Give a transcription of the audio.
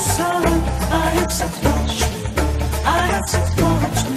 I have so much. I have so much.